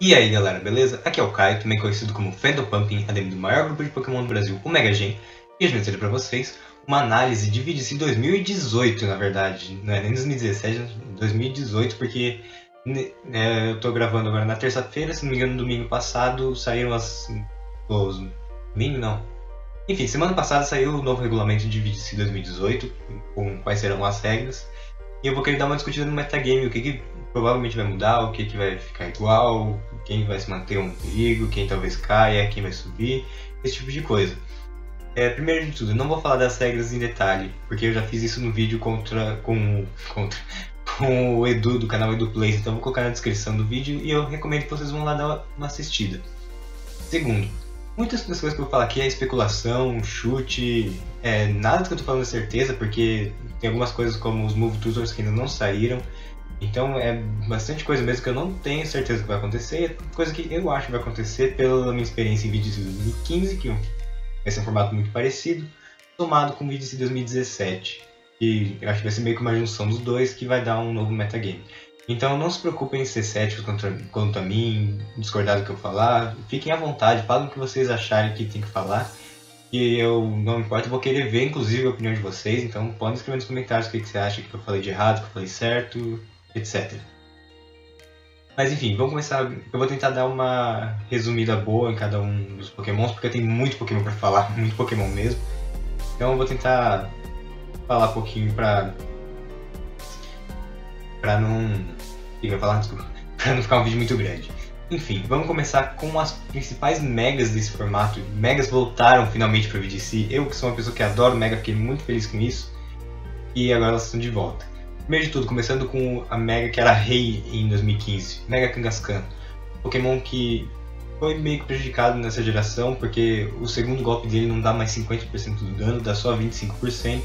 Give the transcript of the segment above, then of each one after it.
E aí galera, beleza? Aqui é o Caio, também conhecido como Phantom Pumpkin, ADM do maior grupo de Pokémon do Brasil, o Mega Gen. E hoje eu trazer pra vocês uma análise de vídeos de 2018, na verdade. Não é nem 2017, 2018, porque né, é, eu tô gravando agora na terça-feira, se não me engano no domingo passado saíram as... Os... Domingo não. Enfim, semana passada saiu o novo regulamento de vídeos de 2018, com quais serão as regras. E eu vou querer dar uma discutida no metagame, o que, que provavelmente vai mudar, o que, que vai ficar igual, quem vai se manter um perigo, quem talvez caia, quem vai subir, esse tipo de coisa. É, primeiro de tudo, não vou falar das regras em detalhe, porque eu já fiz isso no vídeo contra, com, contra, com o Edu do canal Edu Plays, então vou colocar na descrição do vídeo e eu recomendo que vocês vão lá dar uma assistida. Segundo, muitas das coisas que eu vou falar aqui é especulação, chute, é, nada que eu tô falando é certeza, porque tem algumas coisas como os Move Tutors que ainda não saíram, então é bastante coisa mesmo que eu não tenho certeza que vai acontecer, coisa que eu acho que vai acontecer pela minha experiência em vídeos de 2015, que vai ser um formato muito parecido, somado com vídeos de 2017, que eu acho que vai ser meio que uma junção dos dois que vai dar um novo metagame. Então não se preocupem em ser céticos contra, contra mim, discordar do que eu falar, fiquem à vontade, falem o que vocês acharem que tem que falar, e eu não importa, eu vou querer ver inclusive a opinião de vocês, então podem escrever nos comentários o que, que você acha que eu falei de errado, que eu falei certo, etc. Mas enfim, vamos começar. Eu vou tentar dar uma resumida boa em cada um dos Pokémons, porque tem muito Pokémon para falar, muito Pokémon mesmo. Então eu vou tentar falar um pouquinho pra. pra não. Fica falar, desculpa. Pra não ficar um vídeo muito grande. Enfim, vamos começar com as principais megas desse formato. Megas voltaram finalmente para o VDC. Eu, que sou uma pessoa que adoro Mega, fiquei muito feliz com isso. E agora elas estão de volta. Primeiro de tudo, começando com a Mega que era rei em 2015, Mega Kangaskhan. Pokémon que foi meio que prejudicado nessa geração, porque o segundo golpe dele não dá mais 50% do dano, dá só 25%,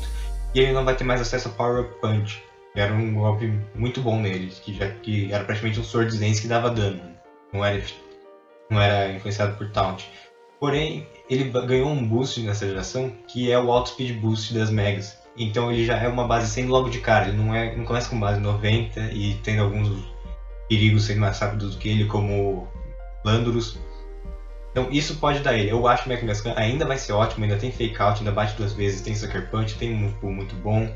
e ele não vai ter mais acesso a Power Up Punch. Era um golpe muito bom nele, que, já, que era praticamente um Sword Dance que dava dano, não era, não era influenciado por Taunt. Porém, ele ganhou um boost nessa geração, que é o Auto Speed Boost das Megas, então ele já é uma base 100 logo de cara. Ele não, é, não começa com base 90 e tendo alguns perigos sendo mais rápidos do que ele, como Landorus. Então isso pode dar ele. Eu acho que o Mechagascan ainda vai ser ótimo, ainda tem Fake Out, ainda bate duas vezes, tem Sucker Punch, tem um pull muito bom.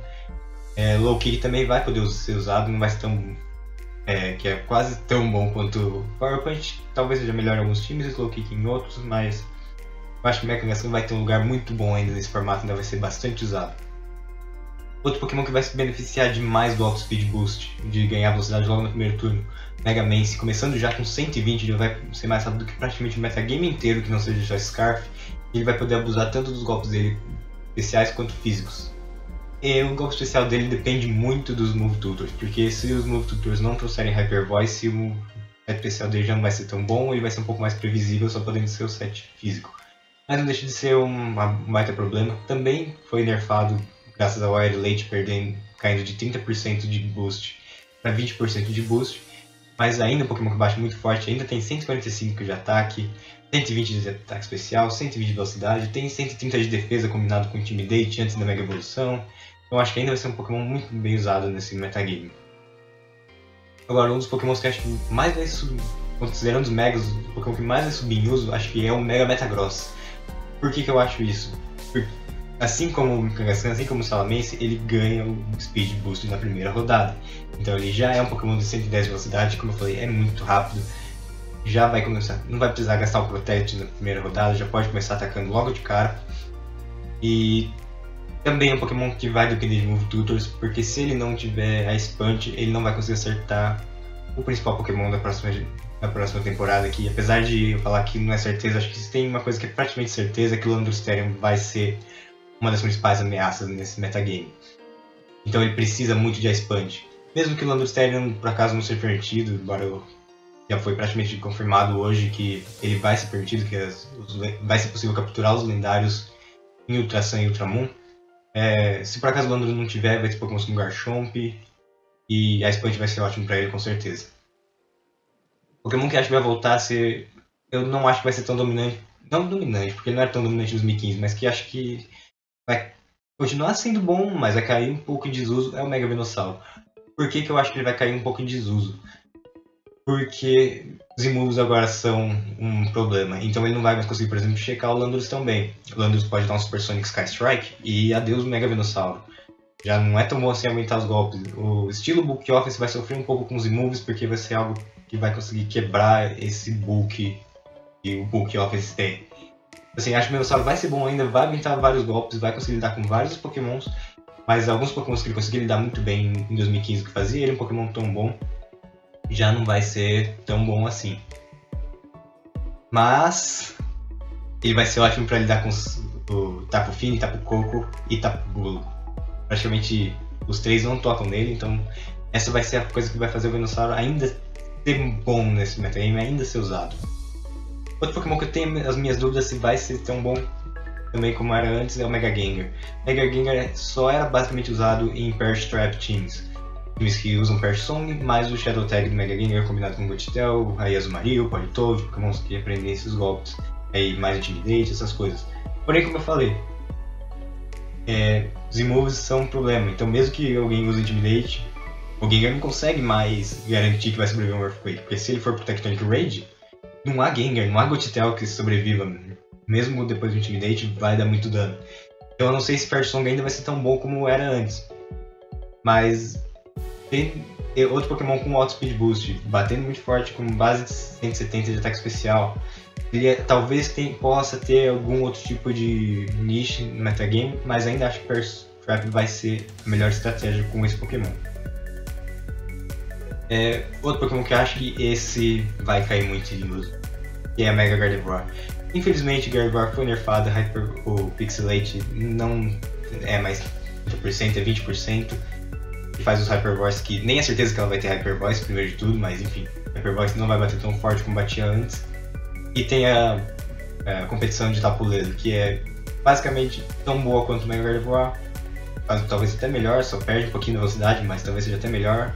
É, low Kick também vai poder ser usado, não vai ser tão. É, que é quase tão bom quanto Power Punch. Talvez seja melhor em alguns times, Low Kick em outros, mas eu acho que o Mechagascan vai ter um lugar muito bom ainda nesse formato, ainda vai ser bastante usado. Outro Pokémon que vai se beneficiar demais do Auto Speed Boost, de ganhar velocidade logo no primeiro turno, Mega Mance, começando já com 120, ele vai ser mais rápido do que praticamente o metagame inteiro, que não seja só Scarf, e ele vai poder abusar tanto dos golpes dele especiais quanto físicos. E o golpe especial dele depende muito dos Move Tutors, porque se os Move Tutors não trouxerem Hyper Voice, o especial dele já não vai ser tão bom, ele vai ser um pouco mais previsível, só podendo ser o set físico. Mas não deixa de ser um baita problema. Também foi nerfado graças ao Wire Late perdendo, caindo de 30% de boost para 20% de boost. Mas ainda o Pokémon que bate muito forte, ainda tem 145 de ataque, 120 de ataque especial, 120 de velocidade, tem 130 de defesa combinado com Intimidate antes da Mega Evolução. Então acho que ainda vai ser um Pokémon muito bem usado nesse metagame. Agora, um dos Pokémons que acho que mais vai subir, considerando os Megas, o Pokémon que mais vai subir em uso, acho que é o Mega Metagross. Por que, que eu acho isso? Porque assim como o Kangaskhan, assim como o Salamence, ele ganha o Speed Boost na primeira rodada. Então ele já é um Pokémon de 110 de velocidade, como eu falei, é muito rápido. Já vai começar, não vai precisar gastar o Protect na primeira rodada, já pode começar atacando logo de cara. E também é um Pokémon que vai depender de Move Tutors, porque se ele não tiver a Sponge, ele não vai conseguir acertar o principal Pokémon da próxima, da próxima temporada aqui. Apesar de eu falar que não é certeza, acho que se tem uma coisa que é praticamente certeza, é que o Landosterium vai ser uma das principais ameaças nesse metagame. Então ele precisa muito de Expand. Mesmo que o Landosterian por acaso não seja permitido, embora já foi praticamente confirmado hoje que ele vai ser permitido, que as, os, vai ser possível capturar os lendários em Ultra Sun e Ultramon. É, se por acaso o Landorus não tiver, vai ter Pokémon como Garchomp e a Expand vai ser ótimo para ele com certeza. Pokémon que acho que vai voltar a ser. Eu não acho que vai ser tão dominante. Não dominante, porque ele não era tão dominante em 2015, mas que acho que vai continuar sendo bom, mas vai cair um pouco em desuso, é o Mega Venossauro. Por que, que eu acho que ele vai cair um pouco em desuso? Porque os immoves agora são um problema. Então ele não vai mais conseguir, por exemplo, checar o Landorus tão bem. O Landorus pode dar um Supersonic Sky Strike e adeus Mega Venossauro. Já não é tão bom assim aumentar os golpes. O estilo Bulk Offense vai sofrer um pouco com os immoves porque vai ser algo que vai conseguir quebrar esse bulk que o Bulk Offense tem. Assim, acho que o Venossauro vai ser bom ainda, vai aguentar vários golpes, vai conseguir lidar com vários pokémons, mas alguns pokémons que ele conseguiu lidar muito bem em 2015 que fazia ele um pokémon tão bom, já não vai ser tão bom assim. Mas ele vai ser ótimo para lidar com os, o Tapu Fini, Tapu Coco e Tapu Bulo. Praticamente os três não tocam nele, então essa vai ser a coisa que vai fazer o Venusaur ainda ser bom nesse metagame, ainda ser usado. Outro Pokémon que eu tenho as minhas dúvidas se vai ser tão bom também como era antes é o Mega Gengar. Mega Gengar só era basicamente usado em Perish Trap Teams. Times que usam Perish Song, mais o Shadow Tag do Mega Gengar combinado com o Gotitel, aí Azumarill, Politoad, Pokémons que aprendem esses golpes. Aí mais Intimidate, essas coisas. Porém, como eu falei, é, os immoves são um problema. Então mesmo que alguém use Intimidate, o Gengar não consegue mais garantir que vai sobreviver um Earthquake. Porque se ele for pro Tectonic Raid, não há Gengar, não há Gotitel que sobreviva. Mesmo depois do Intimidate, vai dar muito dano. Então eu não sei se Persong ainda vai ser tão bom como era antes. Mas tem outro Pokémon com Auto Speed Boost, batendo muito forte com base de 170 de ataque especial. Ele talvez tem, possa ter algum outro tipo de niche no metagame, mas ainda acho que Purse Trap vai ser a melhor estratégia com esse Pokémon. É, outro Pokémon que eu acho que esse vai cair muito em uso, que é a Mega Gardevoir. Infelizmente, Gardevoir foi nerfado, Hyper, o Pixelate não é mais 30%, é 20%. Faz os Hyper Voice que nem é certeza que ela vai ter Hyper Voice, primeiro de tudo, mas enfim, Hyper Voice não vai bater tão forte como batia antes. E tem a, a competição de tapuleiro, que é basicamente tão boa quanto o Mega Gardevoir, talvez até melhor, só perde um pouquinho de velocidade, mas talvez seja até melhor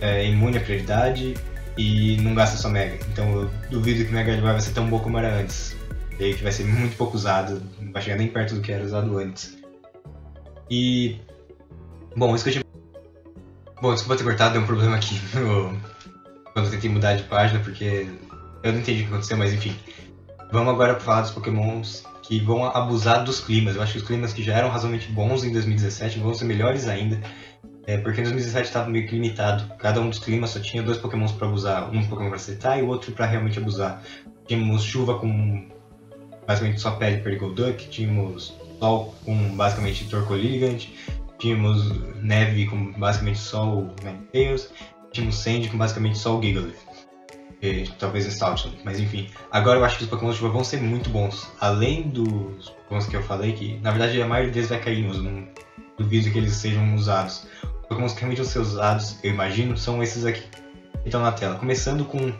é, imune à prioridade e não gasta só Mega. Então eu duvido que o Mega Drive vai ser tão bom como era antes. E que vai ser muito pouco usado, não vai chegar nem perto do que era usado antes. E. Bom, isso que eu tinha. Bom, desculpa ter cortado, deu um problema aqui no... quando eu tentei mudar de página, porque eu não entendi o que aconteceu, mas enfim. Vamos agora falar dos pokémons que vão abusar dos climas. Eu acho que os climas que já eram razoavelmente bons em 2017 vão ser melhores ainda. É, porque em 2017 estava meio que limitado. Cada um dos climas só tinha dois pokémons para abusar. Um pokémon para acertar e o outro para realmente abusar. Tínhamos chuva com basicamente só pele Perigoduck, tínhamos sol com basicamente Torkoligand, tínhamos neve com basicamente só o Ninetales, tínhamos Sandy com basicamente só o Gigalith. E, talvez Stoutland, mas enfim. Agora eu acho que os Pokémon de chuva vão ser muito bons. Além dos Pokémon que eu falei, que na verdade a maioria deles vai cair em uso, não duvido que eles sejam usados. Pokémon que realmente vão ser usados, eu imagino, são esses aqui que estão na tela. Começando com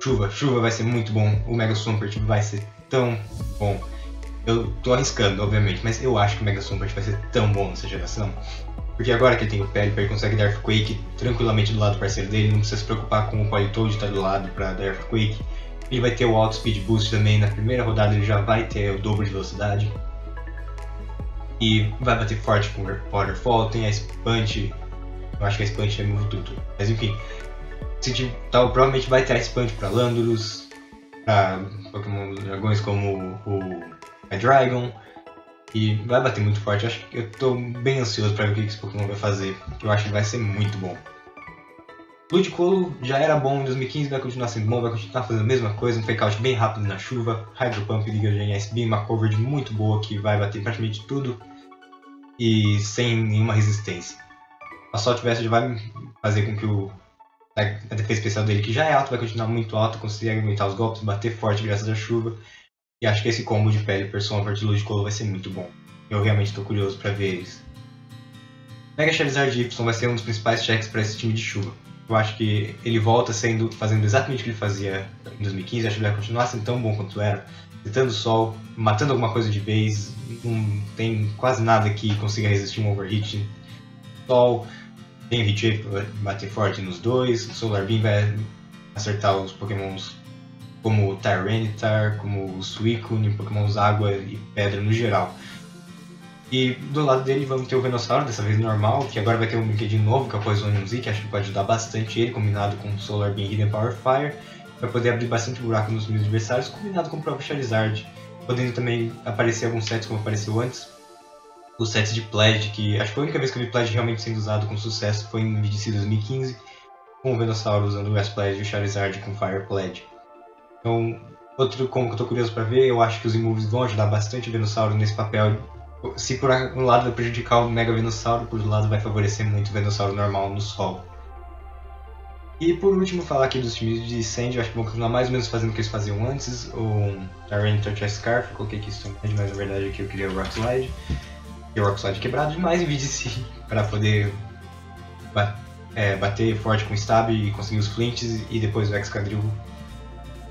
Chuva. Chuva vai ser muito bom. O Mega Swampert vai ser tão bom. Eu tô arriscando, obviamente, mas eu acho que o Mega Swampert vai ser tão bom nessa geração. Porque agora que ele tem o Pelipper, ele consegue dar Earthquake tranquilamente do lado do parceiro dele, não precisa se preocupar com o Politoad estar do lado para dar Earthquake. Ele vai ter o Auto Speed Boost também, na primeira rodada ele já vai ter o dobro de velocidade. E vai bater forte com o Waterfall, tem a Spant, eu acho que a Spant é Move Tutor. Mas enfim, se, tal, provavelmente vai ter a Spant para Landorus, para Pokémon dragões como o, o Dragon. E vai bater muito forte. Eu acho eu tô bem ansioso para ver o que esse Pokémon vai fazer. Eu acho que vai ser muito bom. Ludicolo já era bom em 2015, vai continuar sendo bom, vai continuar fazendo a mesma coisa, um fake bem rápido na chuva, Hydro Pump, Liga GNS, bem uma coverage muito boa que vai bater praticamente tudo e sem nenhuma resistência a Assault Vest vai fazer com que o, a defesa especial dele, que já é alto, vai continuar muito alto, conseguir aumentar os golpes, bater forte graças à chuva. E acho que esse combo de pele Persona Verde Ludicolo vai ser muito bom. Eu realmente estou curioso para ver eles. Mega Charizard Y vai ser um dos principais checks para esse time de chuva. Eu acho que ele volta sendo, fazendo exatamente o que ele fazia em 2015, acho que ele vai continuar sendo tão bom quanto era, tentando sol, matando alguma coisa de vez, não tem quase nada que consiga resistir um overhit. Sol, tem Hit vai bater forte nos dois, o Solar Beam vai acertar os pokémons como o Tyranitar, como o Suicune, pokémons água e pedra no geral. E do lado dele vamos ter o Venossauro, dessa vez normal, que agora vai ter um brinquedinho novo, que é o Poisonium Z, que acho que pode ajudar bastante ele, combinado com Solar Beam Hidden Power Fire, vai poder abrir bastante buraco nos meus adversários, combinado com o próprio Charizard, podendo também aparecer alguns sets como apareceu antes. Os sets de Pledge, que acho que a única vez que eu vi Pledge realmente sendo usado com sucesso foi em VDC 2015, com o Venossauro usando o Grass Pledge e o Charizard com Fire Pledge. Então, outro como que eu tô curioso para ver, eu acho que os Immoves vão ajudar bastante o Venossauro nesse papel se por um lado vai prejudicar o Mega Venossauro, por outro lado vai favorecer muito o Venossauro normal no solo. E por último, falar aqui dos times de Sand, eu acho que vão continuar mais ou menos fazendo o que eles faziam antes. O Rain Touch a Scarf, coloquei aqui Stone mas na verdade aqui eu queria o Rock Slide. E o Rock Slide quebrado demais em VDC para poder é, bater forte com o Stab e conseguir os flints e depois o Excadrill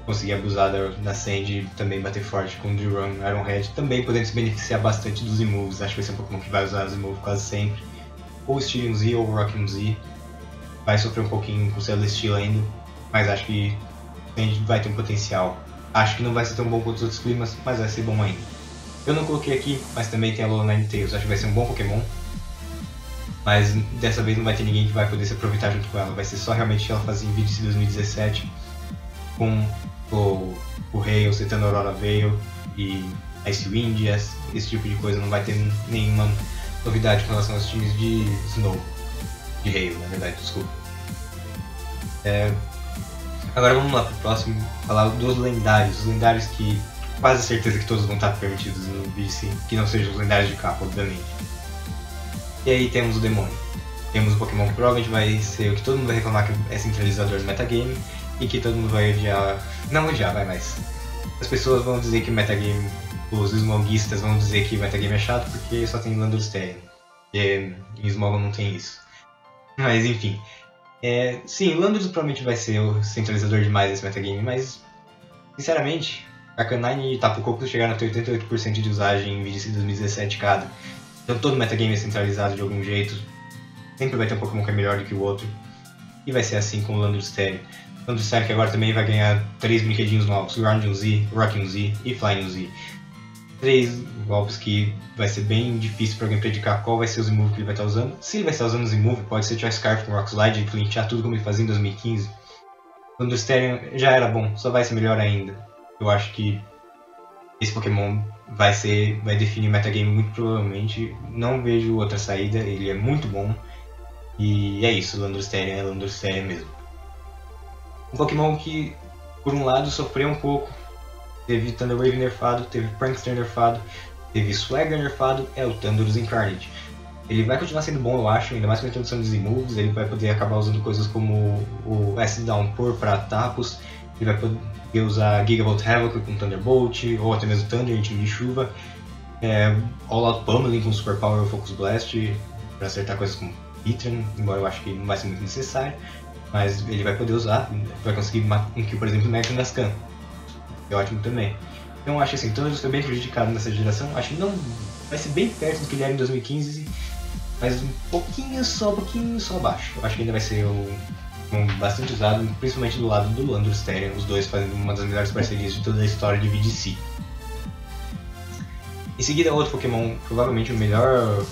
conseguir abusar da, da Sandy também bater forte com o Duran Ironhead, também podendo se beneficiar bastante dos Immoves. Acho que vai ser um Pokémon que vai usar os Immoves quase sempre. Ou Steam Z ou Rockin' Z. Vai sofrer um pouquinho com o Celestial ainda, mas acho que Sandy vai ter um potencial. Acho que não vai ser tão bom quanto os outros climas, mas vai ser bom ainda. Eu não coloquei aqui, mas também tem a Lola Nine Tails. Acho que vai ser um bom Pokémon. Mas dessa vez não vai ter ninguém que vai poder se aproveitar junto com ela. Vai ser só realmente ela fazia em vídeo de 2017 com o, o Hail, Setano Aurora Veil e Ice Wind, esse tipo de coisa, não vai ter nenhuma novidade com relação aos times de Snow. De Hail, na verdade, desculpa. É, agora vamos lá pro próximo, falar dos lendários. Os lendários que quase certeza que todos vão estar permitidos no VC, que não sejam os lendários de capa, obviamente. E aí temos o demônio. Temos o Pokémon que provavelmente vai ser o que todo mundo vai reclamar que é centralizador do metagame, e que todo mundo vai odiar. Não odiar, vai, mas. As pessoas vão dizer que metagame. Os smogistas vão dizer que metagame é chato porque só tem Landorstein. E em Smog não tem isso. Mas enfim. É, sim, Landorus provavelmente vai ser o centralizador demais desse metagame, mas. Sinceramente, Arcanine e Tapu Koko chegaram a ter 88% de usagem em VGC 2017 cada. Então todo metagame é centralizado de algum jeito. Sempre vai ter um Pokémon que é melhor do que o outro. E vai ser assim com o Landorstein. Tanto disseram que agora também vai ganhar três brinquedinhos novos, Grounding Z, Rocking Z e Flying Z. Três golpes que vai ser bem difícil para alguém predicar qual vai ser os imove que ele vai estar tá usando. Se ele vai estar usando os imove, pode ser Choice Scarf com Rock Slide e flinchar tudo como ele fazia em 2015. Quando o Stereo já era bom, só vai ser melhor ainda. Eu acho que esse Pokémon vai ser, vai definir metagame muito provavelmente. Não vejo outra saída, ele é muito bom. E é isso, Landorstarian é Landorstarian mesmo um Pokémon que, por um lado, sofreu um pouco. Teve Thunder Wave nerfado, teve Prankster nerfado, teve Swagger nerfado, é o Thundurus Incarnate. Ele vai continuar sendo bom, eu acho, ainda mais com a introdução dos moves ele vai poder acabar usando coisas como o S Downpour para Tapos, ele vai poder usar Gigavolt Havoc com Thunderbolt, ou até mesmo Thunder em time de chuva, é, All Out Pummeling com Super Power Focus Blast para acertar coisas como Pitran, embora eu acho que não vai ser muito necessário. Mas ele vai poder usar, vai conseguir um kill, por exemplo, Mega Gascan. É ótimo também. Então acho assim, todos foi bem prejudicado nessa geração. Acho que não vai ser bem perto do que ele era em 2015, mas um pouquinho só, um pouquinho só abaixo. Acho que ainda vai ser um, um bastante usado, principalmente do lado do Landor Stereo, os dois fazendo uma das melhores parcerias de toda a história de VDC. Em seguida, outro Pokémon, provavelmente o melhor.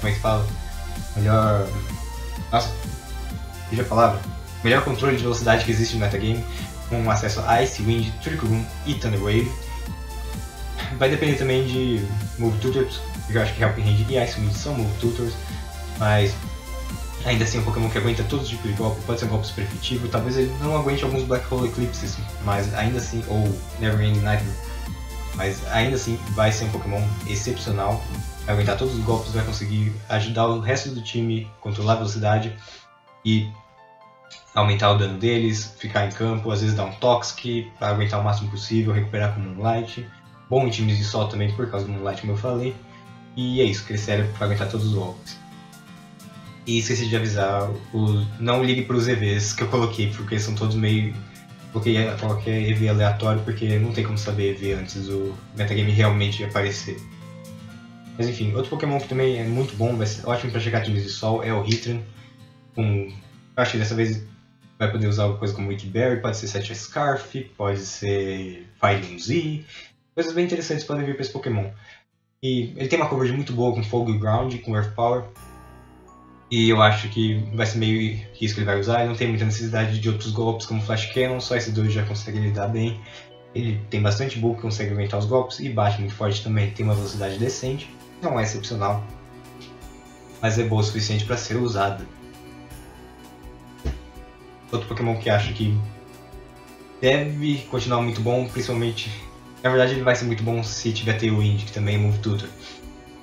Como é que fala? Melhor. Nossa, a palavra, melhor controle de velocidade que existe no metagame, com acesso a Ice Wind, Trick Room e Thunder Wave. Vai depender também de Move Tutors, eu acho que Helping Hand e Ice Wind são Move Tutors, mas ainda assim é um Pokémon que aguenta todo tipo de golpe, pode ser um golpe super efetivo, talvez ele não aguente alguns Black Hole Eclipses, mas ainda assim, ou Never Ending Nightmare, mas ainda assim vai ser um Pokémon excepcional, vai aguentar todos os golpes, vai conseguir ajudar o resto do time, controlar a velocidade e aumentar o dano deles, ficar em campo, às vezes dar um Toxic para aguentar o máximo possível, recuperar com Moonlight. Bom em times de sol também por causa do Moonlight, como eu falei. E é isso, Cressério para aguentar todos os golpes. E esqueci de avisar, o, não ligue para os EVs que eu coloquei, porque são todos meio. Coloquei qualquer EV aleatório, porque não tem como saber EV antes do metagame realmente aparecer. Mas enfim, outro Pokémon que também é muito bom, vai ser ótimo para chegar times de sol, é o Hitran com. Acho que dessa vez vai poder usar alguma coisa como Wikiberry, pode ser Set Scarf, pode ser Fighting Z. Coisas bem interessantes podem vir para esse Pokémon. E ele tem uma coverage muito boa com fogo e ground, com earth power. E eu acho que vai ser meio isso que ele vai usar. Ele não tem muita necessidade de outros golpes como Flash Cannon, só esses dois já consegue lidar bem. Ele tem bastante bulk, consegue aguentar os golpes e bate muito forte também. Tem uma velocidade decente, não é excepcional, mas é boa o suficiente para ser usada. Outro Pokémon que acho que deve continuar muito bom, principalmente. Na verdade, ele vai ser muito bom se tiver Tailwind, que também é Move Tutor.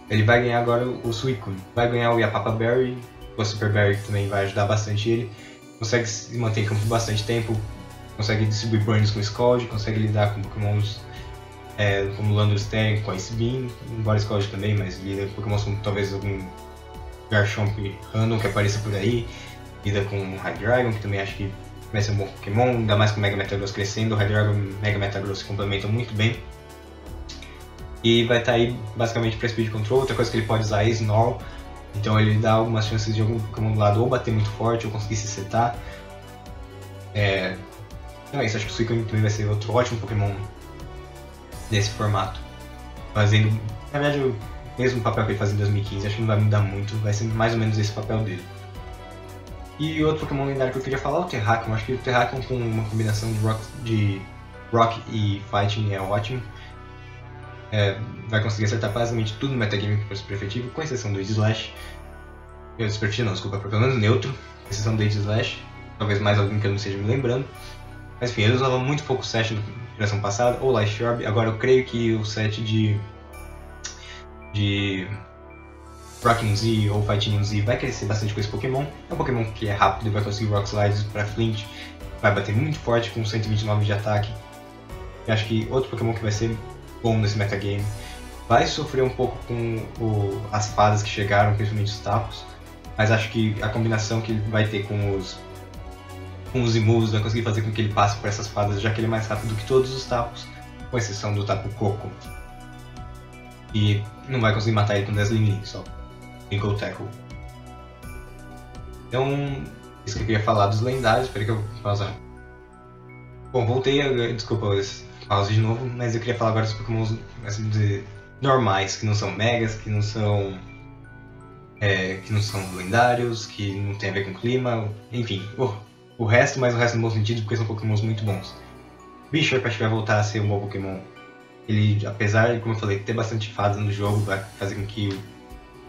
Ele vai ganhar agora o Suicune, vai ganhar o Yapapa Berry, o Super Berry que também vai ajudar bastante ele. Consegue se manter em campo bastante tempo, consegue distribuir burns com Scald, consegue lidar com Pokémons é, como Landorus com Ice Beam, embora Scald também, mas lida com Pokémons como talvez algum Garchomp random que apareça por aí, lida com Hydreigon, que também acho que vai ser um bom Pokémon, ainda mais com o Mega Metagross crescendo, o Hydreigon e o Mega Metagross se complementam muito bem. E vai estar tá aí basicamente para Speed Control, outra coisa que ele pode usar é Snarl, então ele dá algumas chances de algum Pokémon do lado ou bater muito forte ou conseguir se setar. É... Então é isso, acho que o Suicune também vai ser outro ótimo Pokémon desse formato. Fazendo, na verdade, o mesmo papel que ele fazia em 2015, acho que não vai mudar muito, vai ser mais ou menos esse papel dele. E outro Pokémon lendário que eu queria falar é o Terrakion. Acho que o Terrakion com uma combinação de Rock, de rock e Fighting é ótimo. É, vai conseguir acertar basicamente tudo no metagame que for super efetivo, com exceção do Age Slash. Eu desperti não, desculpa, pelo menos neutro, com exceção do Age Slash. Talvez mais alguém que eu não esteja me lembrando. Mas enfim, ele usava muito pouco set na geração passada, ou Light Orb. Agora eu creio que o set de. de. Rocking Z ou Fighting Z vai crescer bastante com esse Pokémon. É um Pokémon que é rápido e vai conseguir Rock Slides para Flint. Vai bater muito forte com 129 de ataque. Eu acho que outro Pokémon que vai ser bom nesse metagame. Vai sofrer um pouco com o, as fadas que chegaram, principalmente os tapos, mas acho que a combinação que ele vai ter com os com os imus vai conseguir fazer com que ele passe por essas fadas, já que ele é mais rápido que todos os tapos, com exceção do tapo coco. E não vai conseguir matar ele com 10 Ling só. Single Tackle. Então, isso que eu queria falar dos lendários, espera que eu pausar. Bom, voltei, a, desculpa, pause de novo, mas eu queria falar agora dos Pokémons assim dizer, normais, que não são megas, que não são. É, que não são lendários, que não tem a ver com clima, enfim, o, o resto, mas o resto no bom sentido, porque são Pokémons muito bons. Bisharp acho que vai voltar a ser um bom Pokémon. Ele, apesar de, como eu falei, ter bastante fadas no jogo, vai fazer com que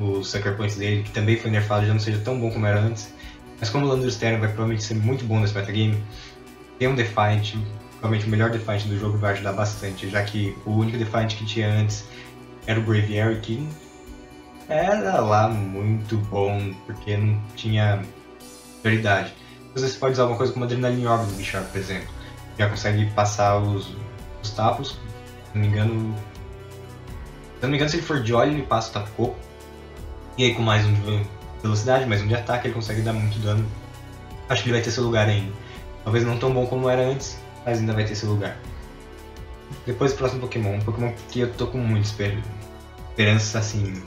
o, o Sucker Punch dele, que também foi nerfado, já não seja tão bom como era antes. Mas como o Landorus Terra vai provavelmente ser muito bom nesse metagame, tem um Defiant, provavelmente o melhor Defiant do jogo vai ajudar bastante, já que o único Defiant que tinha antes era o Braviary, que era lá muito bom, porque não tinha prioridade. Você pode usar uma coisa como Adrenaline Orb do Bisharp, por exemplo. Já consegue passar os, os tapos, se não me engano... Se não me engano, se ele for de óleo, ele passa o tapo coco. E aí com mais um de velocidade, mais um de ataque, ele consegue dar muito dano. Acho que ele vai ter seu lugar ainda. Talvez não tão bom como era antes, mas ainda vai ter seu lugar. Depois o próximo Pokémon, um Pokémon que eu tô com muita esperança, assim.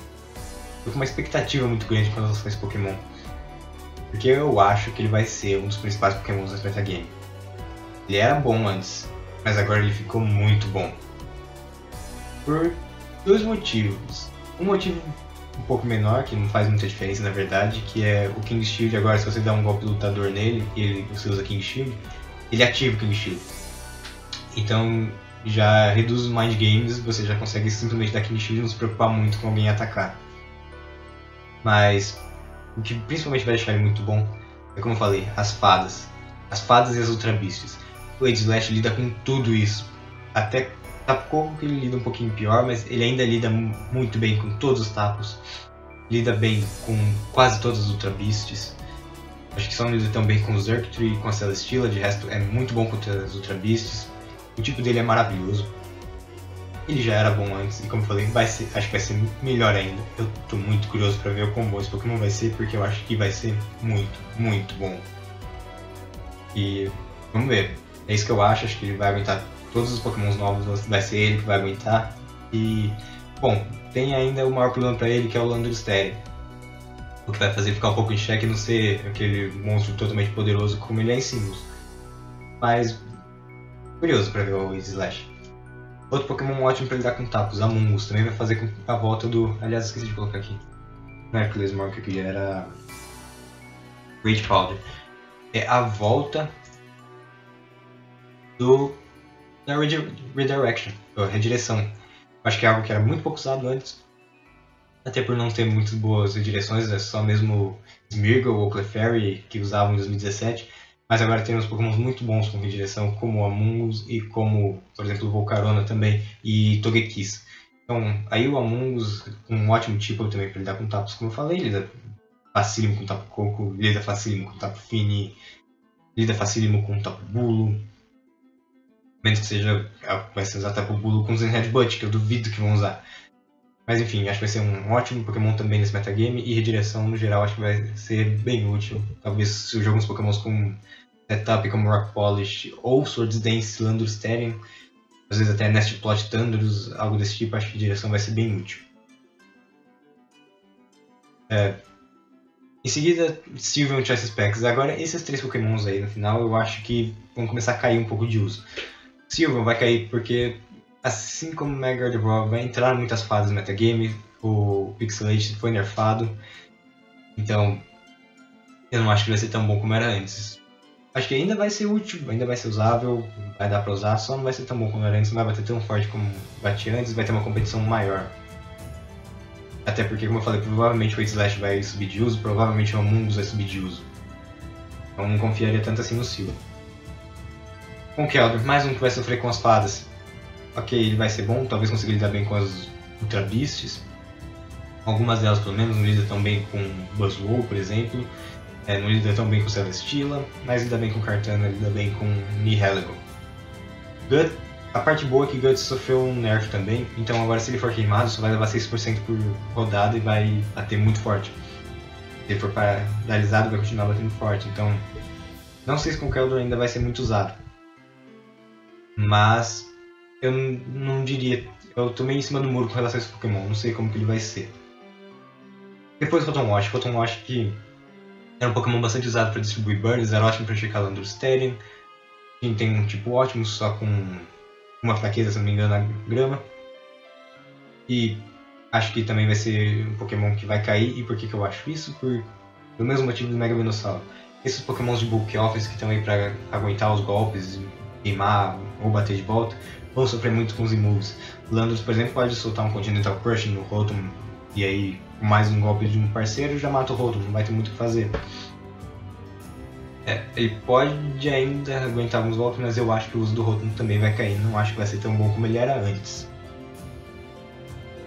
Tô com uma expectativa muito grande com relação a esse Pokémon. Porque eu acho que ele vai ser um dos principais Pokémons desse metagame. Ele era bom antes, mas agora ele ficou muito bom. Por dois motivos. Um motivo um pouco menor, que não faz muita diferença na verdade, que é o King Shield agora, se você der um golpe lutador nele e ele, você usa King Shield, ele ativa o King Shield. Então já reduz os mind games, você já consegue simplesmente dar King Shield e não se preocupar muito com alguém atacar. Mas o que principalmente vai deixar ele muito bom é como eu falei, as fadas. As fadas e as Ultra Beasts. O Age Slash lida com tudo isso. Até Tapu que ele lida um pouquinho pior, mas ele ainda lida muito bem com todos os tapos. Lida bem com quase todas as Ultra Beasts. Acho que só não lida tão bem com o Zergtree e com a Celesteela, de resto é muito bom contra as Ultra Beasts. O tipo dele é maravilhoso. Ele já era bom antes, e como eu falei, vai ser, acho que vai ser melhor ainda. Eu tô muito curioso para ver o bom esse Pokémon vai ser, porque eu acho que vai ser muito, muito bom. E vamos ver. É isso que eu acho, acho que ele vai aguentar todos os Pokémons novos, vai ser ele que vai aguentar. E, bom, tem ainda o maior problema para ele, que é o Landorus O que vai fazer ficar um pouco em xeque não ser aquele monstro totalmente poderoso como ele é em Simus. Mas, curioso para ver o Slash. Outro Pokémon ótimo pra lidar com tapos, Amungus, também vai fazer com a volta do. Aliás, esqueci de colocar aqui. Não é Clismore que eu queria, era. Rage Powder. É a volta do. Da Redirection, ou redireção. Acho que é algo que era muito pouco usado antes. Até por não ter muitas boas redireções, é só mesmo Smeargle ou Clefairy que usavam em 2017. Mas agora temos Pokémon muito bons com redireção, como Amungus e como, por exemplo, o Volcarona também e Togekiss. Então, aí o Amungus, um ótimo tipo também para lidar com tapos, como eu falei, lida facílimo com tapo coco, lida facílimo com tapo fini, lida facílimo com tapo bulo. Menos que seja, vai ser usar tapo bulo com Zen Headbutt, que eu duvido que vão usar. Mas enfim, acho que vai ser um ótimo Pokémon também nesse metagame e redireção no geral acho que vai ser bem útil. Talvez se eu jogo uns Pokémons com setup como Rock Polish ou Swords Dance Landorus às vezes até Nest Plot Thunders, algo desse tipo, acho que direção vai ser bem útil. É. Em seguida, Sylveon Choice Specs. Agora, esses três Pokémons aí no final, eu acho que vão começar a cair um pouco de uso. Sylveon vai cair porque, assim como Mega Evolve vai entrar em muitas fases do metagame, o Pixelate foi nerfado, então eu não acho que vai ser tão bom como era antes. Acho que ainda vai ser útil, ainda vai ser usável, vai dar pra usar, só não vai ser tão bom como era antes, não vai bater tão forte como batia antes, vai ter uma competição maior. Até porque, como eu falei, provavelmente o Slash vai subir de uso, provavelmente o Amungus vai subir de uso. Então não confiaria tanto assim no Silva. Com o Keldor, mais um que vai sofrer com as fadas. Ok, ele vai ser bom, talvez consiga lidar bem com as Ultra Beasts. Algumas delas, pelo menos, não lidam tão bem com Buzzwole, por exemplo. É, não lida tão bem com Celestila, mas lida bem com Cartana, lida bem com Nihilego. Gut, a parte boa é que Guts sofreu um nerf também, então agora se ele for queimado só vai levar 6% por rodada e vai bater muito forte. Se ele for paralisado vai continuar batendo forte, então não sei se com Keldor ainda vai ser muito usado. Mas eu não diria, eu tô meio em cima do muro com relação a esse Pokémon, não sei como que ele vai ser. Depois Photon Wash, Photon Wash que é um Pokémon bastante usado para distribuir burns, era ótimo para checar Landorus-Therian. Tem um tipo ótimo, só com uma fraqueza, se não me engano, na grama. E acho que também vai ser um Pokémon que vai cair. E por que, que eu acho isso? Por, pelo mesmo motivo do Mega Venusaur. Esses Pokémons de Bulk Office que estão aí para aguentar os golpes, queimar ou bater de volta, vão sofrer muito com os immoves. Landorus, por exemplo, pode soltar um Continental Crush no Rotom e aí mais um golpe de um parceiro já mata o Rotom, não vai ter muito o que fazer. É, ele pode ainda aguentar alguns golpes, mas eu acho que o uso do Rotom também vai cair. Não acho que vai ser tão bom como ele era antes.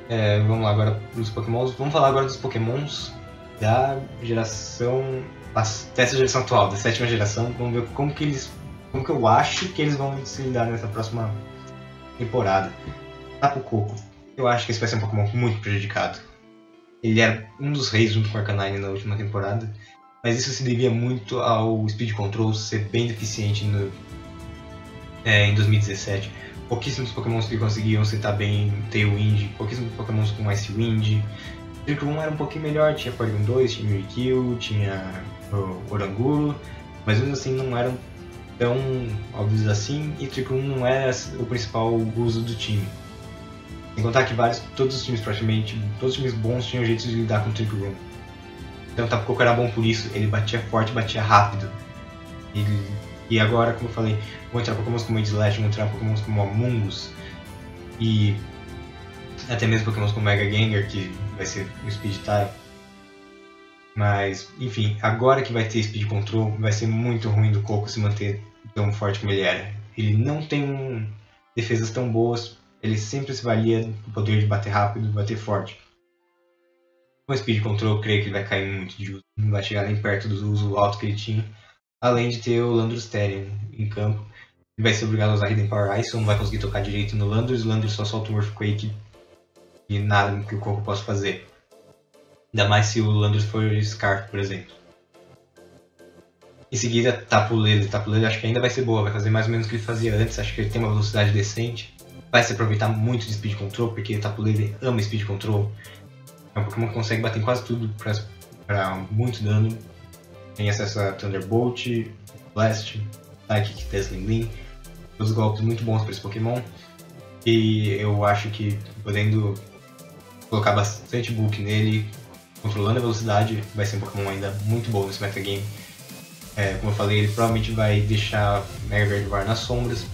É, vamos lá agora dos Pokémons. Vamos falar agora dos Pokémons da geração. dessa geração atual, da sétima geração. Vamos ver como que eles. Como que eu acho que eles vão se lidar nessa próxima temporada. Tapu Coco. Eu acho que esse vai ser um Pokémon muito prejudicado. Ele era um dos reis junto com Arcanine na última temporada, mas isso se devia muito ao Speed Control ser bem deficiente no, é, em 2017. Pouquíssimos Pokémons que conseguiam setar bem Tailwind, pouquíssimos Pokémons com Ice Wind. 1 era um pouquinho melhor, tinha Porygon 2, tinha Mimikyu, tinha o Oranguro, mas mesmo assim não eram tão óbvios assim, e Trick 1 não era o principal uso do time. Sem contar que vários, todos os times praticamente, todos os times bons tinham jeito de lidar com o. Então o Tapu era bom por isso, ele batia forte, batia rápido. Ele, e agora, como eu falei, vou entrar Pokémon como Slash, vou entrar Pokémon como Amungus e até mesmo Pokémon como Mega Gengar, que vai ser o Speed Type. Mas, enfim, agora que vai ter Speed Control, vai ser muito ruim do Coco se manter tão forte como ele era. Ele não tem defesas tão boas ele sempre se valia do poder de bater rápido, bater forte. Com Speed Control, eu creio que ele vai cair muito de uso, não vai chegar nem perto do uso alto que ele tinha. Além de ter o Landorus Therian em campo. Ele vai ser obrigado a usar Hidden Power Ice, não vai conseguir tocar direito no Landorus, o Landorus só solta um Earthquake e nada que o corpo possa fazer. Ainda mais se o Landorus for Scarf, por exemplo. Em seguida, Tapulele. Tapulele acho que ainda vai ser boa, vai fazer mais ou menos o que ele fazia antes, acho que ele tem uma velocidade decente vai se aproveitar muito de Speed Control, porque Tapu Lele ama Speed Control. É um Pokémon que consegue bater em quase tudo para muito dano. Tem acesso a Thunderbolt, Blast, Psychic, Tesla Gleam. Todos golpes muito bons para esse Pokémon. E eu acho que podendo colocar bastante book nele, controlando a velocidade, vai ser um Pokémon ainda muito bom nesse metagame. É, como eu falei, ele provavelmente vai deixar Mega Gardevoir nas sombras.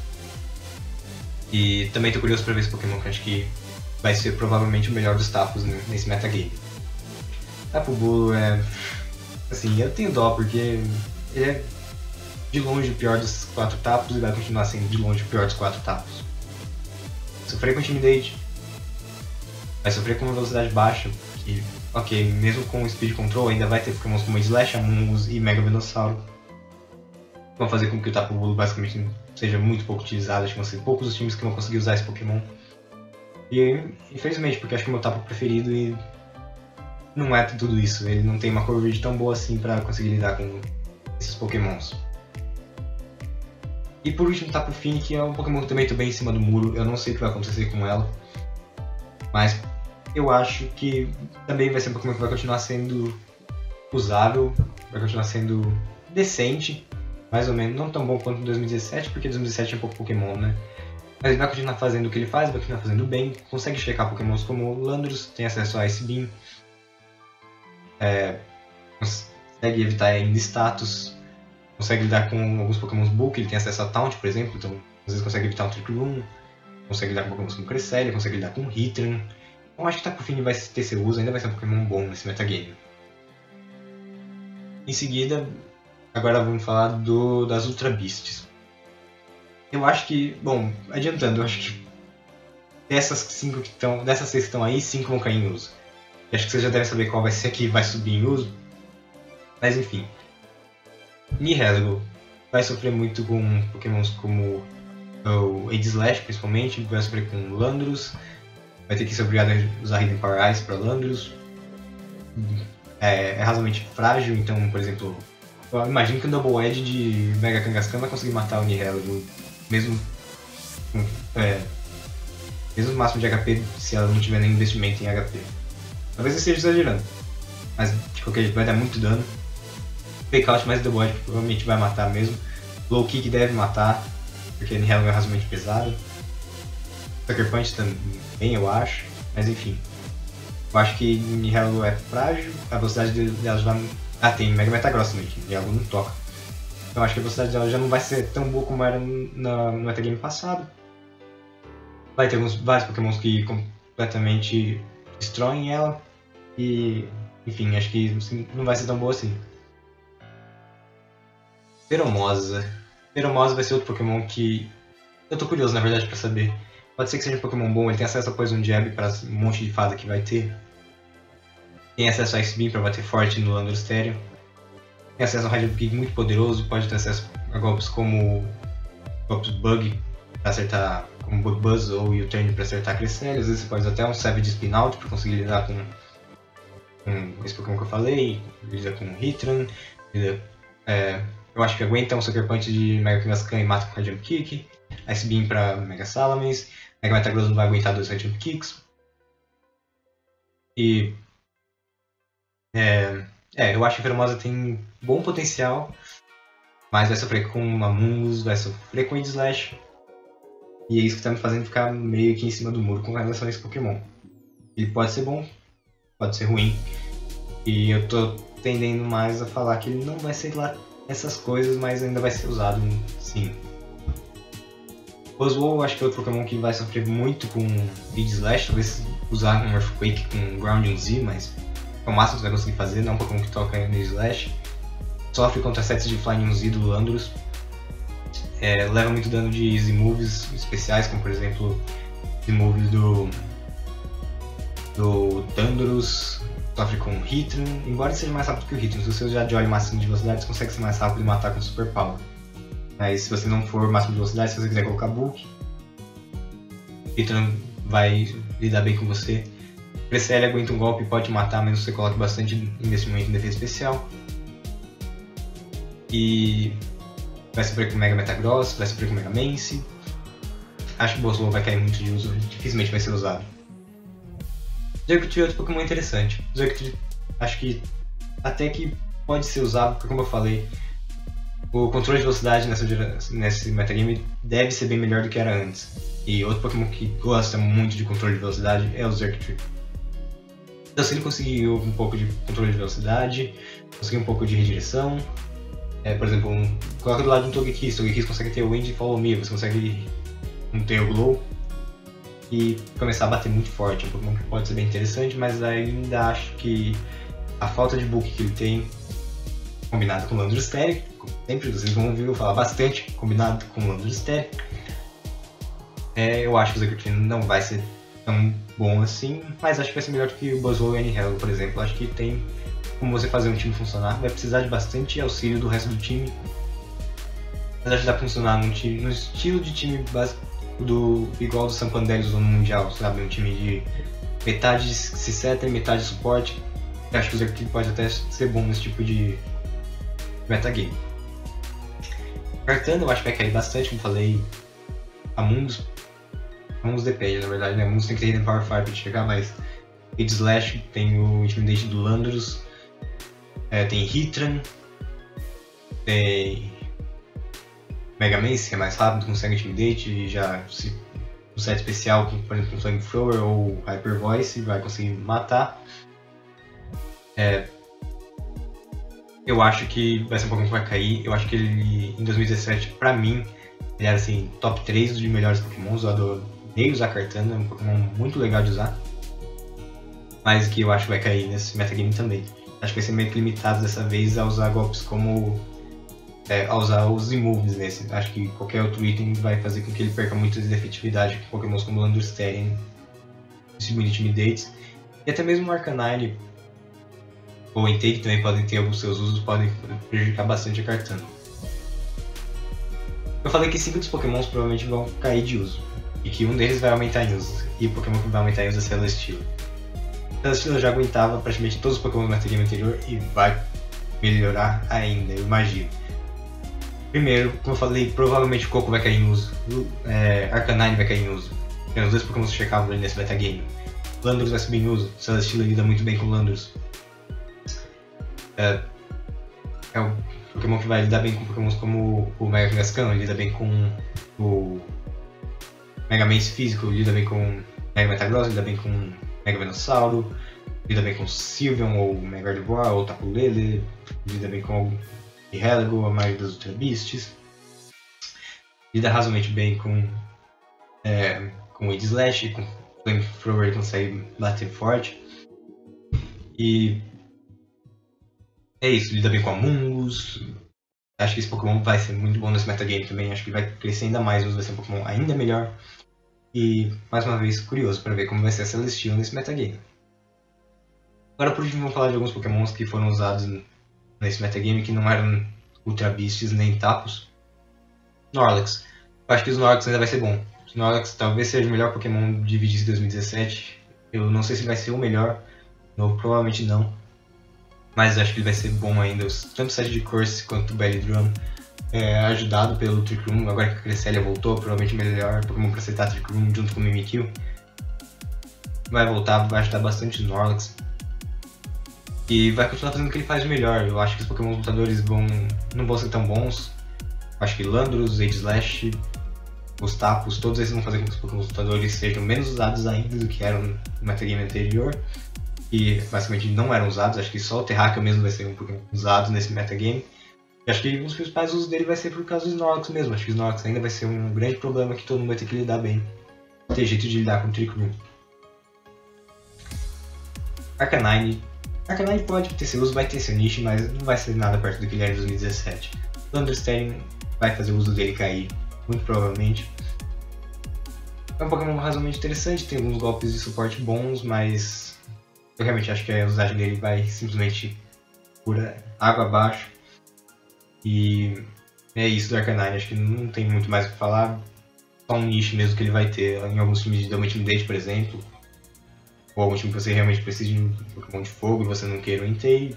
E também tô curioso para ver esse Pokémon que acho que vai ser provavelmente o melhor dos tapos nesse metagame. Tapo Bulo é. Assim, eu tenho dó porque ele é de longe o pior dos quatro tapos e vai continuar sendo de longe o pior dos quatro tapos. Sofrer com Intimidate, vai sofrer com uma velocidade baixa, que, ok, mesmo com Speed Control ainda vai ter Pokémon como Slash, Amungus e Mega Venossauro. Vão fazer com que o Tapu Bulu basicamente seja muito pouco utilizado, acho que vão ser poucos os times que vão conseguir usar esse Pokémon. E infelizmente, porque acho que é o meu Tapu preferido e não é tudo isso, ele não tem uma coverage tão boa assim para conseguir lidar com esses Pokémons. E por último, Tapu Fini, que é um Pokémon que também tô bem em cima do muro, eu não sei o que vai acontecer com ela. Mas eu acho que também vai ser um Pokémon que vai continuar sendo usável, vai continuar sendo decente, mais ou menos, não tão bom quanto em 2017, porque 2017 é um pouco Pokémon, né? Mas ele vai continuar fazendo o que ele faz, vai continuar fazendo bem, consegue checar Pokémons como Landorus, tem acesso a Ice Beam, é, consegue evitar ainda status, consegue lidar com alguns Pokémon Book, ele tem acesso a Taunt, por exemplo, então às vezes consegue evitar um Trick Room, consegue lidar com Pokémon como Cresselia, consegue lidar com Hitran. Então acho que Tapu Fini vai ter seu uso, ainda vai ser um Pokémon bom nesse metagame. Em seguida, agora vamos falar do, das Ultra Beasts. Eu acho que, bom, adiantando, eu acho que dessas cinco que estão, dessas seis que estão aí, cinco vão cair em uso. E acho que vocês já devem saber qual vai ser que vai subir em uso. Mas enfim, Nihilego vai sofrer muito com pokémons como o Aegislash, principalmente, vai sofrer com Landorus, vai ter que ser obrigado a usar Hidden Power Ice para Landorus. É, é razoavelmente frágil, então, por exemplo, eu imagino que um Double Edge de Mega Kangaskhan vai conseguir matar o Nihilego, mesmo é, mesmo o máximo de HP se ela não tiver nenhum investimento em HP. Talvez eu esteja exagerando, mas de qualquer jeito vai dar muito dano. Fake Out mais Double Edge provavelmente vai matar mesmo. Low Kick deve matar, porque Nihilego é razoavelmente pesado. Sucker Punch também, eu acho. Mas enfim. Eu acho que Nihilego é frágil, a velocidade dela já... Ah, tem Mega Metagross também, que Nihilego não toca. Então acho que a velocidade dela já não vai ser tão boa como era no, no metagame passado. Vai ter alguns, vários pokémons que completamente destroem ela. E, enfim, acho que não vai ser tão boa assim. Peromosa. Peromosa vai ser outro Pokémon que eu tô curioso, na verdade, pra saber. Pode ser que seja um Pokémon bom, ele tem acesso a Poison Jab para um monte de fada que vai ter. Tem acesso a Beam para bater forte no Landorusterion. Tem acesso a um Hydrant Kick muito poderoso, pode ter acesso a golpes como golpes Bug para acertar como Bug Buzz ou U-Turn para acertar a Cresselia. Às vezes você pode até um Savage Spin Out para conseguir lidar com, com esse Pokémon que eu falei, lidar com Hitran, lidar, é, eu acho que aguenta um Sucker Punch de Mega Kangaskhan e mata com a Jump Kick. Ice Beam pra Mega Salamence. Mega Metagross não vai aguentar dois Jump Kicks. E... É, é, eu acho que Feromosa tem bom potencial. Mas vai sofrer com Mamungus, vai sofrer com Slash. E é isso que tá me fazendo ficar meio que em cima do muro com relação a esse Pokémon. Ele pode ser bom, pode ser ruim. E eu tô tendendo mais a falar que ele não vai ser lá essas coisas, mas ainda vai ser usado sim. Oswald acho que é outro Pokémon que vai sofrer muito com Beat Slash, talvez usar um Earthquake com Grounding Z, mas é o máximo que você vai conseguir fazer, não um Pokémon que toca no Slash. Sofre contra sets de Flying Z do Landorus. É, leva muito dano de Easy Moves especiais, como por exemplo Easy Moves do, do Thundurus, sofre com Hitran, embora seja mais rápido que o Hitran, se você usar Joy máximo de velocidade, você consegue ser mais rápido e matar com Super Power. Mas se você não for máximo de velocidade, se você quiser colocar Bulk, Hitran vai lidar bem com você. Cresselia aguenta um golpe e pode matar, mesmo que você coloque bastante investimento em defesa especial. E vai sofrer com Mega Metagross, vai sofrer com Mega Mance. Acho que o Boslow vai cair muito de uso, dificilmente vai ser usado. Executive é outro Pokémon interessante. Executive, acho que até que pode ser usado, porque como eu falei, o controle de velocidade nessa, nesse metagame deve ser bem melhor do que era antes. E outro Pokémon que gosta muito de controle de velocidade é o Zergtree. Então se ele conseguiu um pouco de controle de velocidade, conseguiu um pouco de redireção, é, por exemplo, um, coloca do lado de um Togekiss, Togekiss consegue ter o Wind Follow Me, você consegue um o Glow e começar a bater muito forte. Um Pokémon que pode ser bem interessante, mas ainda acho que a falta de book que ele tem, combinado com o Landorus como sempre vocês vão ouvir eu falar bastante, combinado com o Landorus é, eu acho que o Zekirkin não vai ser tão bom assim, mas acho que vai ser melhor do que o Buzzwole e Hello, por exemplo. Acho que tem como você fazer um time funcionar. Vai precisar de bastante auxílio do resto do time. Mas acho que dá pra funcionar no, time, no estilo de time básico do igual do Sanpandelis usou no Mundial, sabe? Um time de metade de Ciceta e metade de suporte. Acho que o Zerkin pode até ser bom nesse tipo de metagame. Cartano eu acho que vai cair bastante, como falei. Amundos Amundos depende, na verdade, né? Amundos tem que ter Power 5 pra chegar, mas Hit Slash tem o Intimidate do Landorus, é, tem Hitran, tem Mega Mace, que é mais rápido, consegue Intimidate, e já se um set especial, por exemplo, um Flamethrower ou Hyper Voice, vai conseguir matar. É, eu acho que vai ser um Pokémon que vai cair. Eu acho que ele, em 2017, pra mim, ele era assim, top 3 de melhores Pokémons. Eu adorei usar Cartana, é um Pokémon muito legal de usar. Mas que eu acho que vai cair nesse metagame também. Acho que vai ser meio que limitado dessa vez a usar golpes como. É, a usar os immoves nesse. Acho que qualquer outro item vai fazer com que ele perca muito de efetividade Pokémons como Landorstarian, Distribute Intimidates. E até mesmo o Arcanine ou que também podem ter alguns seus usos, podem prejudicar bastante a Cartana. Eu falei que 5 dos Pokémons provavelmente vão cair de uso, e que um deles vai aumentar em uso, e o Pokémon que vai aumentar em uso é Celesteela. Celesteela já aguentava praticamente todos os Pokémon do metagame anterior e vai melhorar ainda, eu imagino. Primeiro, como eu falei, provavelmente o Coco vai cair em uso, é, Arcanine vai cair em uso. Tem os dois Pokémon checavam ali nesse metagame. Landorus vai subir em uso, Celesteela lida muito bem com Landorus. É, é o Pokémon que vai lidar bem com Pokémons como o Mega Kangaskhan, lida bem com o Mega Mance físico, lida bem com Mega Metagross, lida bem com Mega Venossauro, lida bem com Sylveon ou Mega Gardevoir ou Tapu Lele, lida bem com o Heligo, a maioria das Ultra Beasts, lida razoavelmente bem com é, com o Slash, com Flamethrower ele consegue bater forte. E é isso, lida bem com Amungus. Acho que esse Pokémon vai ser muito bom nesse metagame também. Acho que vai crescer ainda mais, vai ser um Pokémon ainda melhor. E, mais uma vez, curioso para ver como vai ser a Celestial nesse metagame. Agora, por último, vamos falar de alguns Pokémons que foram usados nesse metagame que não eram Ultra Beasts nem Tapos. Snorlax. Eu acho que o Snorlax ainda vai ser bom. O Snorlax talvez seja o melhor Pokémon de VGC 2017. Eu não sei se vai ser o melhor. Provavelmente não mas acho que ele vai ser bom ainda. Tanto o set de Curse quanto o Belly Drum é ajudado pelo Trick Room. Agora que a Cresselia voltou, provavelmente melhor Pokémon pra aceitar Trick Room junto com o Mimikyu. Vai voltar, vai ajudar bastante o Snorlax. E vai continuar fazendo o que ele faz melhor. Eu acho que os Pokémon lutadores vão, não vão ser tão bons. acho que Landros, Ageslash, os Tapos, todos eles vão fazer com que os Pokémon lutadores sejam menos usados ainda do que eram no metagame anterior que basicamente não eram usados, acho que só o Terrakion mesmo vai ser um pouquinho usado nesse metagame. E acho que um dos principais usos dele vai ser por causa do Snorlax mesmo, acho que o Snorlax ainda vai ser um grande problema que todo mundo vai ter que lidar bem. Ter jeito de lidar com o Trick Room. Arcanine. Arcanine pode ter seu uso, vai ter seu nicho, mas não vai ser nada perto do que ele era em 2017. Thunderstone vai fazer o uso dele cair, muito provavelmente. É um Pokémon razoavelmente interessante, tem alguns golpes de suporte bons, mas eu realmente acho que a usagem dele vai simplesmente por água abaixo. E é isso do Arcanine. Acho que não tem muito mais o que falar. Só um nicho mesmo que ele vai ter em alguns times de Double Intimidate, por exemplo. Ou algum time que você realmente precisa de um Pokémon de fogo e você não queira o Entei.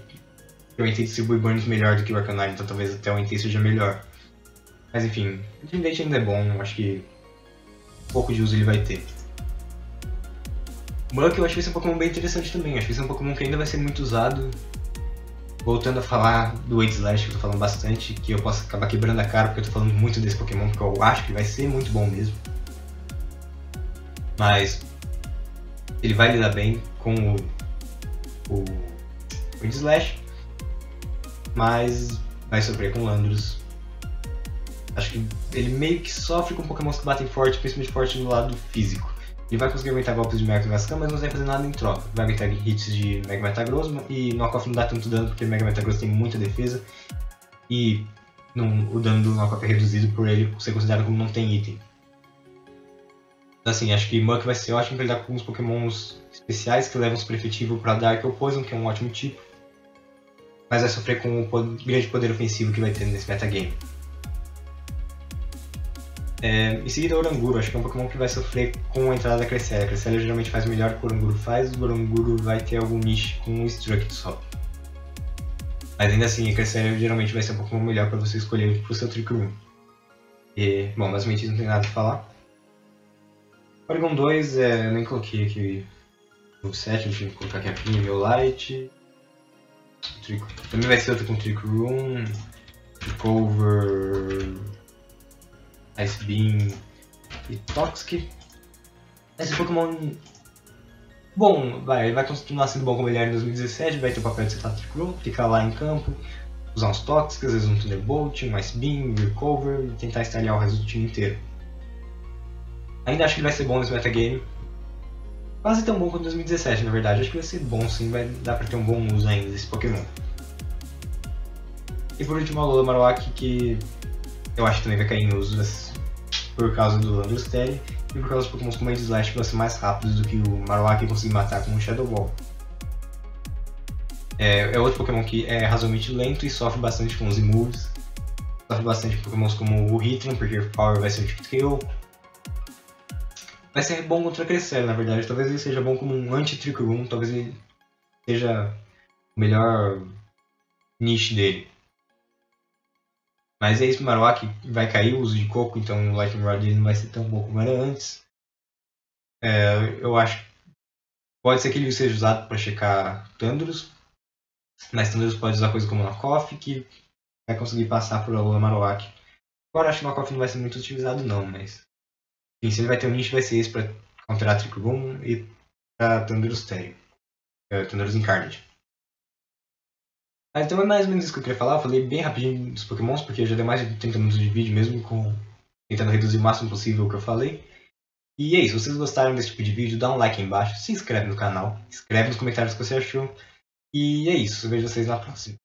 O Entei distribui burns melhor do que o Arcanine, então talvez até o Entei seja melhor. Mas enfim, o Intimidate ainda é bom, acho que pouco de uso ele vai ter. Buck eu acho que vai ser um Pokémon bem interessante também. Acho que vai ser um Pokémon que ainda vai ser muito usado. Voltando a falar do Wade Slash, que eu tô falando bastante, que eu posso acabar quebrando a cara porque eu tô falando muito desse Pokémon, porque eu acho que vai ser muito bom mesmo. Mas ele vai lidar bem com o, o Wind Slash, mas vai sofrer com Landros. Acho que ele meio que sofre com Pokémons que batem forte, principalmente forte no lado físico. Ele vai conseguir aguentar golpes de Mega Gascam, mas não vai fazer nada em troca. Vai aguentar hits de Mega Metagross e Knockoff não dá tanto dano porque Mega Metagross tem muita defesa. E não, o dano do Knockoff é reduzido por ele ser considerado como não tem item. Assim, acho que Muck vai ser ótimo para lidar com alguns pokémons especiais que levam super efetivo para Dark ou Poison, que é um ótimo tipo. Mas vai sofrer com o grande poder ofensivo que vai ter nesse metagame. É, em seguida, o Oranguro, acho que é um Pokémon que vai sofrer com a entrada da Cresselia. A Cresselia geralmente faz melhor que o Oranguro faz, o Oranguro vai ter algum niche com o Struct só. Mas ainda assim, a Cresselia geralmente vai ser um Pokémon melhor para você escolher pro seu Trick Room. E, bom, basicamente não tem nada a falar. Porygon 2, é, eu nem coloquei aqui o 7, deixa eu colocar aqui a Pin, meu Light. Trick, também vai ser outro com Trick Room, Cover, Ice Beam e Toxic. Esse Pokémon bom, vai, vai continuar sendo bom como ele era em 2017, vai ter o papel de setar Trick Room, ficar lá em campo, usar uns Toxics, às vezes um Thunderbolt, um Ice Beam, Recover e tentar estalhar o resto do time inteiro. Ainda acho que ele vai ser bom nesse metagame. Quase tão bom quanto 2017, na verdade. Acho que vai ser bom sim, vai dar pra ter um bom uso ainda desse Pokémon. E por último, a Lola Marowak, que eu acho que também vai cair em uso por causa do Understelle e por causa dos Pokémon como Slash que vão ser mais rápidos do que o Marowak conseguir matar com o Shadow Ball. É, é, outro Pokémon que é razoavelmente lento e sofre bastante com os moves. Sofre bastante com Pokémons como o Hitran, porque Power vai ser o Kill. Vai ser bom contra a Cresselia, na verdade. Talvez ele seja bom como um anti-Trick Room, talvez ele seja o melhor niche dele. Mas é isso, Marowak vai cair o uso de coco, então o Lightning Rod não vai ser tão bom como era antes. É, eu acho pode ser que ele seja usado para checar Thundurus, mas Thundurus pode usar coisa como Knockoff, que vai conseguir passar por o Marowak. Agora acho que Knockoff não vai ser muito utilizado não, mas enfim, se ele vai ter um nicho vai ser esse para counterar Trick Room e para Thundurus Terry, uh, Thundurus Incarnate. Mas então é mais ou menos isso que eu queria falar. Eu falei bem rapidinho dos Pokémons, porque já deu mais de 30 minutos de vídeo mesmo, com tentando reduzir o máximo possível o que eu falei. E é isso, se vocês gostaram desse tipo de vídeo, dá um like aí embaixo, se inscreve no canal, escreve nos comentários o que você achou. E é isso, eu vejo vocês na próxima.